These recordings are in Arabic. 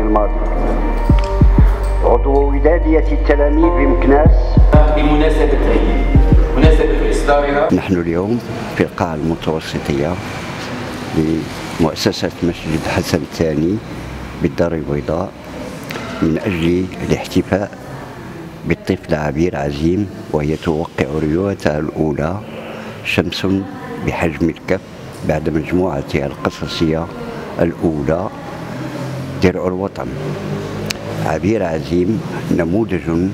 الماضي. عضو ودادية التلاميذ بمكناس. بمناسبة مناسبة إصدارها. نحن اليوم في القاعة المتوسطية لمؤسسة مسجد حسن الثاني بالدار البيضاء من أجل الاحتفاء بالطفل عبير عزيم وهي توقع ريوتها الأولى شمس بحجم الكف بعد مجموعتها القصصية الأولى. درع الوطن عبير عزيم نموذج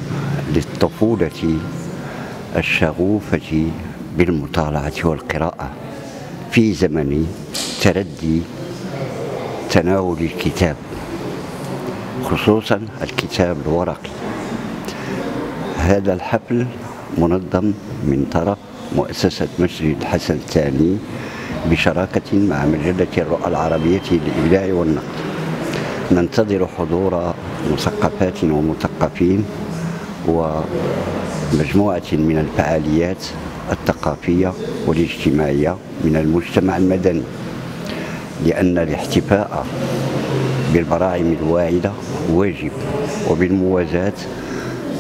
للطفولة الشغوفة بالمطالعة والقراءة. في زمن تردي تناول الكتاب خصوصا الكتاب الورقي هذا الحفل منظم من طرف مؤسسة مسجد الحسن الثاني بشراكة مع مجلة الرؤى العربية للإبداع والنقد. ننتظر حضور مثقفات ومثقفين ومجموعة من الفعاليات الثقافية والاجتماعية من المجتمع المدني لأن الاحتفاء بالبراعم الواعدة واجب وبالموازاة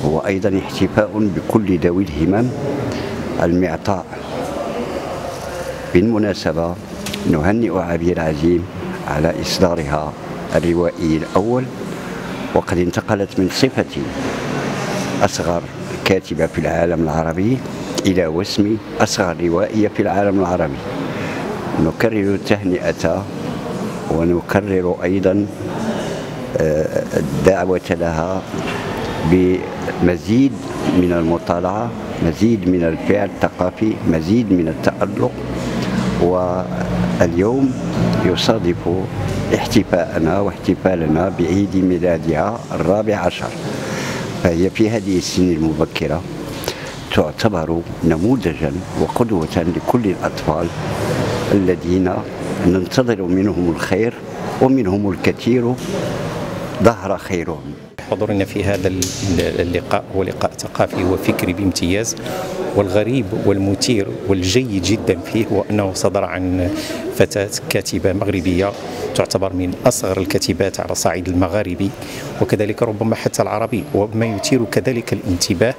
هو أيضا احتفاء بكل ذوي الهمم المعطاء. بالمناسبة نهنئ عبير عزيم على إصدارها الروائي الأول وقد انتقلت من صفة أصغر كاتبة في العالم العربي إلى وسم أصغر روائية في العالم العربي. نكرر التهنئة ونكرر أيضا آه، الدعوة لها بمزيد من المطالعة مزيد من الفعل الثقافي مزيد من التألق. واليوم يصادف احتفاءنا واحتفالنا بعيد ميلادها الرابع عشر. فهي في هذه السن المبكرة تعتبر نموذجا وقدوة لكل الأطفال الذين ننتظر منهم الخير ومنهم الكثير ظهر خيرهم. حضورنا في هذا اللقاء هو لقاء ثقافي وفكري بامتياز. والغريب والمثير والجيد جدا فيه هو أنه صدر عن فتاة كاتبة مغربية تعتبر من أصغر الكاتبات على الصعيد المغاربي وكذلك ربما حتى العربي. وما يثير كذلك الانتباه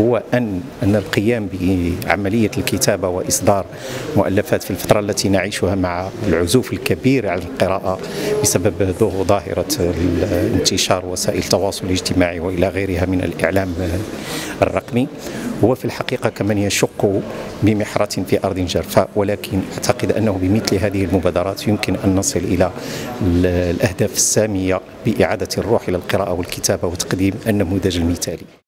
هو ان أن القيام بعملية الكتابة وإصدار مؤلفات في الفترة التي نعيشها مع العزوف الكبير على القراءة بسبب ظاهرة انتشار وسائل التواصل الاجتماعي وإلى غيرها من الإعلام الرقمي. هو في الحقيقة كمن يشق بمحرة في أرض جرفاء ولكن أعتقد أنه بمثل هذه المبادرات يمكن أن نصل إلى الأهداف السامية بإعادة الروح إلى القراءة والكتابة وتقديم النموذج المثالي.